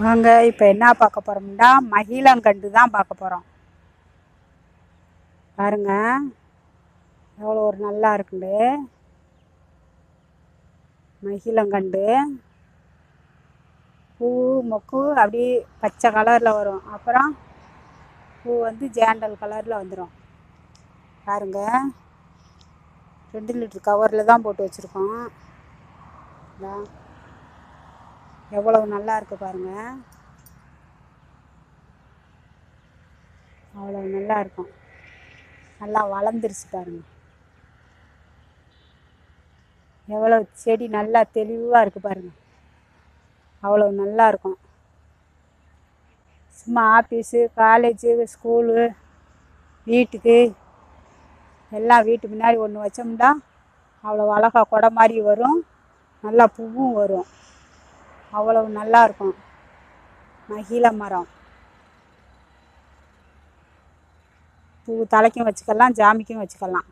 வாங்க இப்போ என்ன பார்க்க போகிறோம்னா மகிழங்கண்டு தான் பார்க்க போகிறோம் பாருங்க எவ்வளோ ஒரு நல்லா இருக்குண்டு. மகிழங்கண்டு பூ மொக்கு அப்படியே பச்சை கலரில் வரும். அப்புறம் பூ வந்து ஜேண்டல் கலரில் வந்துடும் பாருங்க ரெண்டு லிட்டர் கவரில் தான் போட்டு வச்சுருக்கோம். எவ்வளவு நல்லா இருக்கு பாருங்க. அவ்வளவு நல்லா இருக்கும். நல்லா வளர்ந்துருச்சு பாருங்க. எவ்வளோ செடி நல்லா தெளிவாக இருக்கு பாருங்க. அவ்வளோ நல்லா இருக்கும். சும்மா ஆஃபீஸு காலேஜு ஸ்கூலு வீட்டுக்கு எல்லாம் வீட்டு முன்னாடி ஒன்று வச்சோம்னா அவ்வளோ அழகா கொடை மாதிரி வரும். நல்லா பூவும் வரும். அவ்வளவு நல்லா இருக்கும். மகிழ மரம். பூ தலைக்கும் வச்சுக்கலாம் ஜாமிக்கும் வச்சுக்கலாம்.